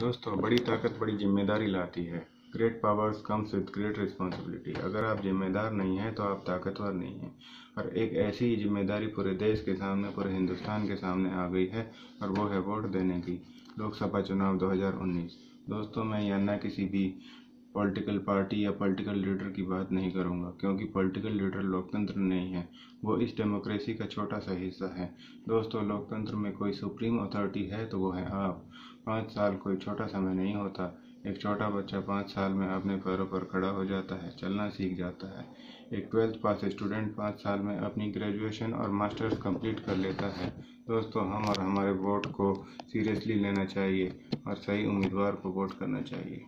दोस्तों, बड़ी ताकत बड़ी ज़िम्मेदारी लाती है। Great powers comes with great responsibility अगर आप जिम्मेदार नहीं हैं तो आप ताकतवर नहीं हैं। और एक ऐसी ही ज़िम्मेदारी पूरे देश के सामने, पूरे हिंदुस्तान के सामने आ गई है, और वो है वोट देने की। लोकसभा चुनाव 2019 दोस्तों, मैं या न किसी भी पॉलिटिकल पार्टी या पॉलिटिकल लीडर की बात नहीं करूँगा, क्योंकि पॉलिटिकल लीडर लोकतंत्र नहीं है। वो इस डेमोक्रेसी का छोटा सा हिस्सा है। दोस्तों, लोकतंत्र में कोई सुप्रीम अथॉरिटी है तो वो है आप। पाँच साल कोई छोटा समय नहीं होता। एक छोटा बच्चा पाँच साल में अपने पैरों पर खड़ा हो जाता है, चलना सीख जाता है। एक ट्वेल्थ पास स्टूडेंट पाँच साल में अपनी ग्रेजुएशन और मास्टर्स कंप्लीट कर लेता है। दोस्तों, हम और हमारे वोट को सीरियसली लेना चाहिए और सही उम्मीदवार को वोट करना चाहिए।